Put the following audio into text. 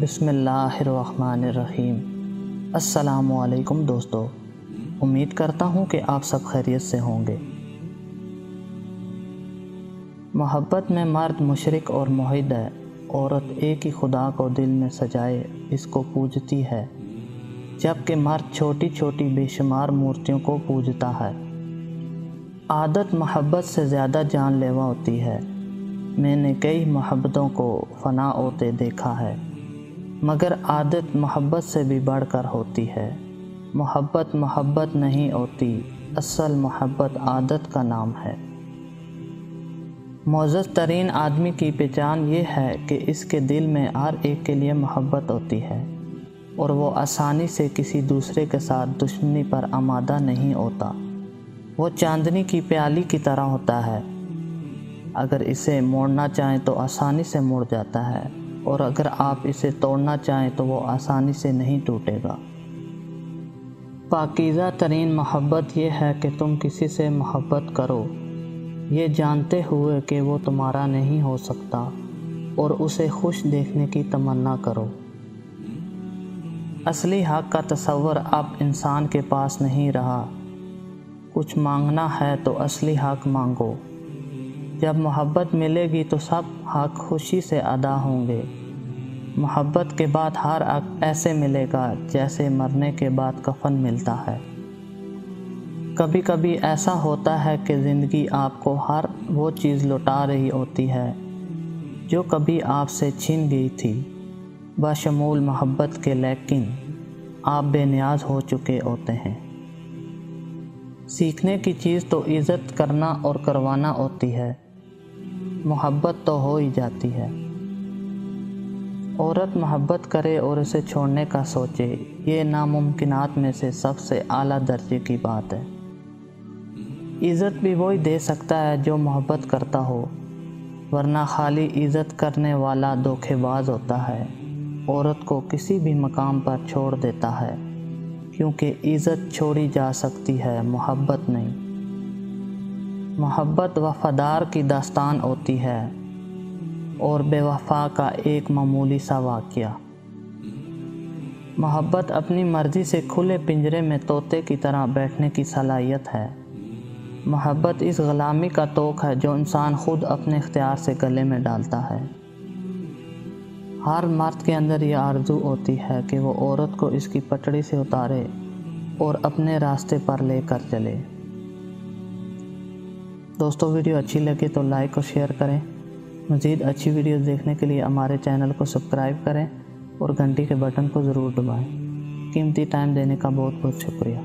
बिसमीम असलकुम दोस्तों। उम्मीद करता हूँ कि आप सब खैरियत से होंगे। मोहब्बत में मर्द मुशरक और माहिद है। औरत एक ही खुदा को दिल में सजाए, इसको पूजती है। जबकि मर्द छोटी छोटी बेशुमार मूर्तियों को पूजता है। आदत मोहब्बत से ज़्यादा जानलेवा होती है। मैंने कई मोहब्बतों को फना होते देखा है। मगर आदत मोहब्बत से भी बढ़कर होती है। मोहब्बत मोहब्बत नहीं होती, असल मोहब्बत आदत का नाम है। मोज़ तरीन आदमी की पहचान ये है कि इसके दिल में हर एक के लिए मोहब्बत होती है, और वो आसानी से किसी दूसरे के साथ दुश्मनी पर आमादा नहीं होता। वो चांदनी की प्याली की तरह होता है। अगर इसे मोड़ना चाहें तो आसानी से मुड़ जाता है। और अगर आप इसे तोड़ना चाहें तो वो आसानी से नहीं टूटेगा। पाकिज़ा तरीन मोहब्बत यह है कि तुम किसी से मोहब्बत करो। ये जानते हुए कि वो तुम्हारा नहीं हो सकता और उसे खुश देखने की तमन्ना करो। असली हक का तस्वर अब इंसान के पास नहीं रहा। कुछ मांगना है तो असली हक मांगो। जब मोहब्बत मिलेगी तो सब हक खुशी से अदा होंगे। मोहब्बत के बाद हर हक ऐसे मिलेगा जैसे मरने के बाद कफन मिलता है। कभी कभी ऐसा होता है कि ज़िंदगी आपको हर वो चीज़ लौटा रही होती है, जो कभी आपसे छीन गई थी। बशमूल मोहब्बत के लेकिन आप बेनियाज हो चुके होते हैं। सीखने की चीज़ तो इज़्ज़त करना और करवाना होती है। मोहब्बत तो हो ही जाती है। औरत मोहब्बत करे और उसे छोड़ने का सोचे, ये नामुमकिनात में से सबसे आला दर्जे की बात है। इज़्ज़त भी वही दे सकता है जो मोहब्बत करता हो, वरना खाली इज़्ज़त करने वाला धोखेबाज होता है। औरत को किसी भी मकाम पर छोड़ देता है, क्योंकि इज़्ज़त छोड़ी जा सकती है, मोहब्बत नहीं। मोहब्बत वफ़ादार की दास्तान होती है और बेवफा का एक मामूली सा वाक़ मोहब्बत अपनी मर्ज़ी से खुले पिंजरे में तोते की तरह बैठने की सलाहियत है। मोहब्बत इस ग़ुलामी का तोक है जो इंसान ख़ुद अपने इख्तियार से गले में डालता है। हर मर्द के अंदर यह आरज़ू होती है कि वो औरत को इसकी पटड़ी से उतारे और अपने रास्ते पर लेकर चले। दोस्तों, वीडियो अच्छी लगे तो लाइक और शेयर करें। मज़ीद अच्छी वीडियोस देखने के लिए हमारे चैनल को सब्सक्राइब करें और घंटी के बटन को ज़रूर दबाएँ। कीमती टाइम देने का बहुत बहुत शुक्रिया।